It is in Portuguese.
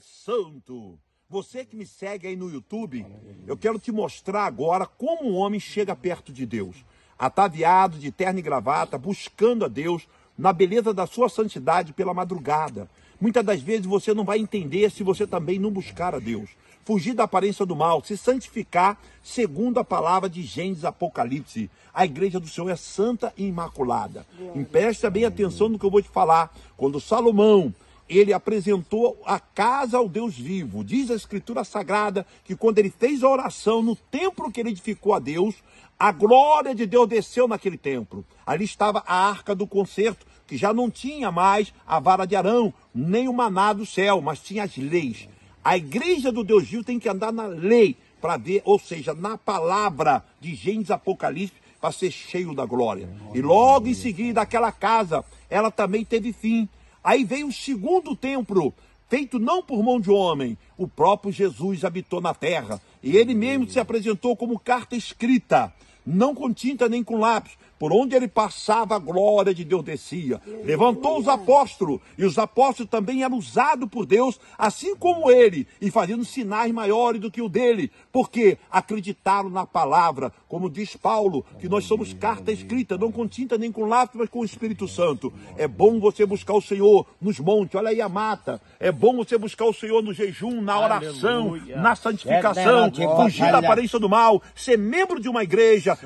Santo. Você que me segue aí no YouTube, eu quero te mostrar agora como um homem chega perto de Deus. Ataviado, de terno e gravata, buscando a Deus na beleza da sua santidade pela madrugada. Muitas das vezes você não vai entender se você também não buscar a Deus. Fugir da aparência do mal, se santificar segundo a palavra de Gênesis Apocalipse. A igreja do Senhor é santa e imaculada. E presta bem atenção no que eu vou te falar. Quando Salomão ele apresentou a casa ao Deus vivo. Diz a Escritura Sagrada que quando ele fez a oração no templo que ele edificou a Deus, a glória de Deus desceu naquele templo. Ali estava a arca do concerto, que já não tinha mais a vara de Arão, nem o maná do céu, mas tinha as leis. A igreja do Deus vivo tem que andar na lei para ver, ou seja, na palavra de Gênesis Apocalipse, para ser cheio da glória. E logo em seguida, aquela casa, ela também teve fim. Aí veio o segundo templo, feito não por mão de homem. O próprio Jesus habitou na terra. E ele mesmo se apresentou como carta escrita, não com tinta nem com lápis, por onde ele passava, a glória de Deus descia. Levantou os apóstolos, e os apóstolos também eram usados por Deus, assim como ele, e fazendo sinais maiores do que o dele, porque acreditaram na palavra, como diz Paulo, que nós somos carta escrita, não com tinta nem com lápis, mas com o Espírito Santo. É bom você buscar o Senhor nos montes, olha aí a mata. É bom você buscar o Senhor no jejum, na oração, Aleluia. na santificação, fugir da aparência do mal, ser membro de uma igreja,